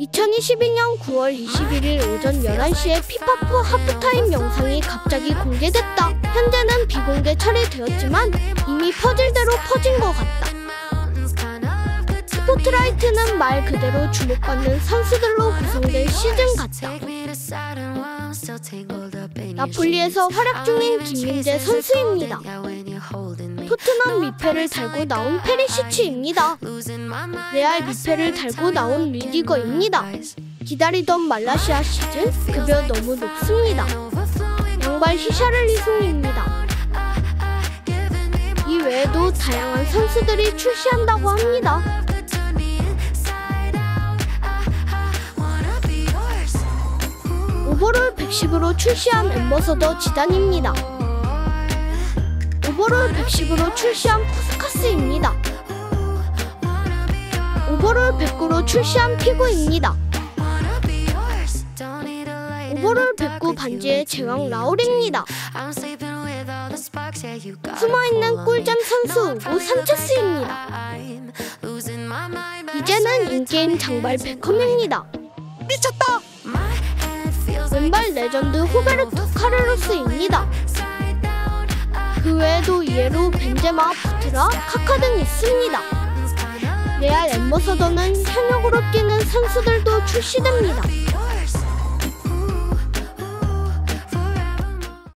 2022년 9월 21일 오전 11시에 피파프 하프타임 영상이 갑자기 공개됐다. 현재는 비공개 처리되었지만 이미 퍼질 대로 퍼진 것 같다. 스포트라이트는 말 그대로 주목받는 선수들로 구성된 시즌 같다. 나폴리에서 활약 중인 김민재 선수입니다. 토트넘 미페를 달고 나온 페리시치입니다. 레알 미패를 달고 나온 리디거입니다. 기다리던 말라시아 시즌 급여 너무 높습니다. 양발 히샤를리송입니다. 이 외에도 다양한 선수들이 출시한다고 합니다. 오버롤 110으로 출시한 엠버서더 지단입니다. overall 110으로 출시한 푸스카스입니다. overall 109로 출시한 피구입니다. overall 109 반지의 제왕 라울입니다. 숨어있는 꿀잼 선수 우고 산체스입니다. 이제는 in-game 장발 베컴입니다. 미쳤다! 왼발 레전드 후베르토 카르로스입니다. 그 외에도 이에로 벤제마, 부트라, 카카 등 있습니다. 레알 ambassador는 현역으로 뛰는 선수들도 출시됩니다.